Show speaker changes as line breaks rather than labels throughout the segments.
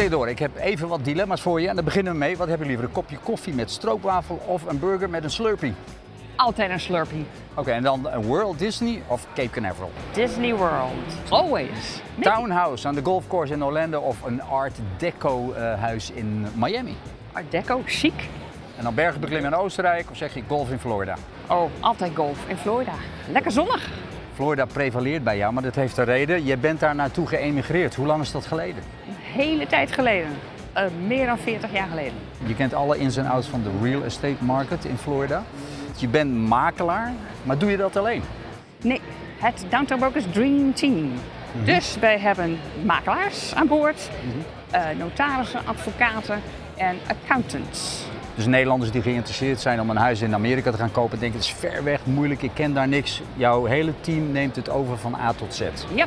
Theodore, ik heb even wat dilemma's voor je en daar beginnen we mee. Wat heb je liever, een kopje koffie met stroopwafel of een burger met een Slurpee?
Altijd een Slurpee.
Oké, en dan een World Disney of Cape Canaveral?
Disney World. Always.
Townhouse aan de golfcourse in Orlando of een Art Deco eh, huis in Miami?
Art Deco, chic.
En dan bergen beklimmen in Oostenrijk of zeg je golf in Florida?
Oh, altijd golf in Florida. Lekker zonnig.
Florida prevaleert bij jou, maar dat heeft een reden. Je bent daar naartoe geëmigreerd. Hoe lang is dat geleden?
Hele tijd geleden. Uh, meer dan 40 jaar geleden.
Je kent alle ins en outs van de real estate market in Florida. Je bent makelaar, maar doe je dat alleen?
Nee, het Downtown Brokers Dream Team. Mm -hmm. Dus wij hebben makelaars aan boord, mm -hmm. uh, notarissen, advocaten en accountants.
Dus Nederlanders die geïnteresseerd zijn om een huis in Amerika te gaan kopen, denken het is ver weg, moeilijk, ik ken daar niks. Jouw hele team neemt het over van A tot Z.
Ja,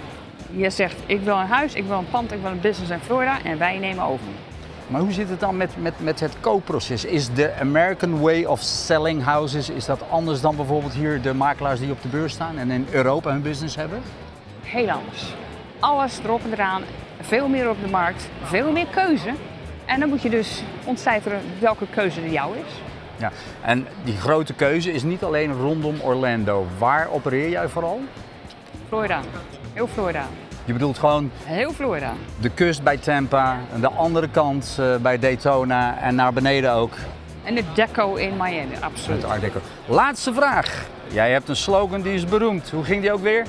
je zegt ik wil een huis, ik wil een pand, ik wil een business in Florida en wij nemen over.
Maar hoe zit het dan met, met, met het koopproces? Is de American way of selling houses, is dat anders dan bijvoorbeeld hier de makelaars die op de beurs staan en in Europa hun business hebben?
Heel anders. Alles erop en eraan, veel meer op de markt, veel meer keuze. En dan moet je dus ontcijferen welke keuze er jou is.
Ja, en die grote keuze is niet alleen rondom Orlando. Waar opereer jij vooral?
Florida. Heel Florida.
Je bedoelt gewoon
Heel Florida.
de kust bij Tampa, en de andere kant uh, bij Daytona en naar beneden ook.
En de deco in Miami, absoluut.
Het Art Deco. Laatste vraag. Jij hebt een slogan die is beroemd. Hoe ging die ook weer?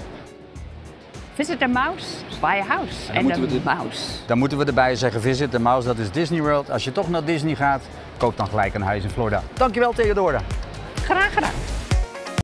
Visit the mouse, buy a house. En de, de mouse.
Dan moeten we erbij zeggen, visit the mouse, dat is Disney World. Als je toch naar Disney gaat, koop dan gelijk een huis in Florida. Dankjewel Theodora.
Graag gedaan.